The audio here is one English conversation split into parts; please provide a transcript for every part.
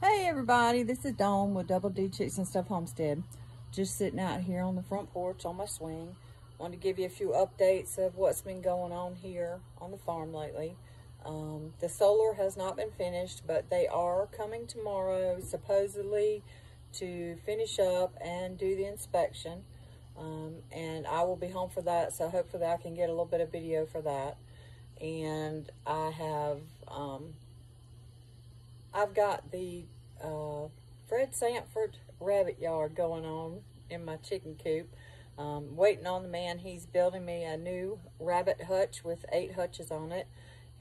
Hey everybody, this is Dawn with Double D Chicks and Stuff Homestead. Just sitting out here on the front porch on my swing. Wanted to give you a few updates of what's been going on here on the farm lately. Um, the solar has not been finished, but they are coming tomorrow, supposedly, to finish up and do the inspection. Um, and I will be home for that, so hopefully I can get a little bit of video for that. And I have um, I've got the uh, Fred Sanford rabbit yard going on in my chicken coop. Um, waiting on the man. He's building me a new rabbit hutch with eight hutches on it,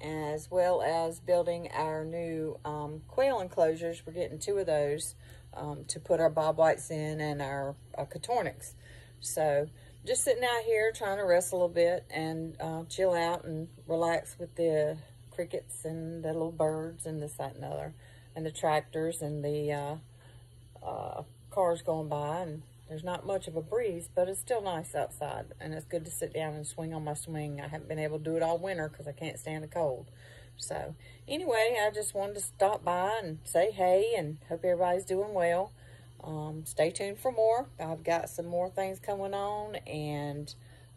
as well as building our new um, quail enclosures. We're getting two of those um, to put our bob whites in and our, our Coturnix. So just sitting out here trying to rest a little bit and uh, chill out and relax with the crickets and the little birds and this, that, and the other, and the tractors and the uh, uh, cars going by. And there's not much of a breeze, but it's still nice outside. And it's good to sit down and swing on my swing. I haven't been able to do it all winter because I can't stand the cold. So anyway, I just wanted to stop by and say hey and hope everybody's doing well. Um, stay tuned for more. I've got some more things coming on and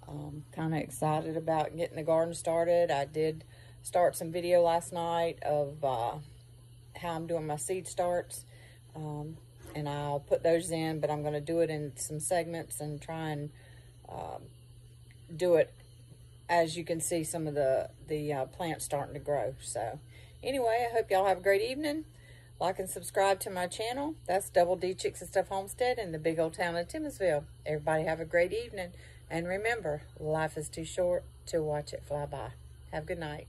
um, kind of excited about getting the garden started. I did start some video last night of uh, how I'm doing my seed starts. Um, and I'll put those in, but I'm going to do it in some segments and try and uh, do it as you can see some of the, the uh, plants starting to grow. So anyway, I hope y'all have a great evening. Like and subscribe to my channel. That's Double D Chicks and Stuff Homestead in the big old town of Timminsville. Everybody have a great evening. And remember, life is too short to watch it fly by. Have a good night.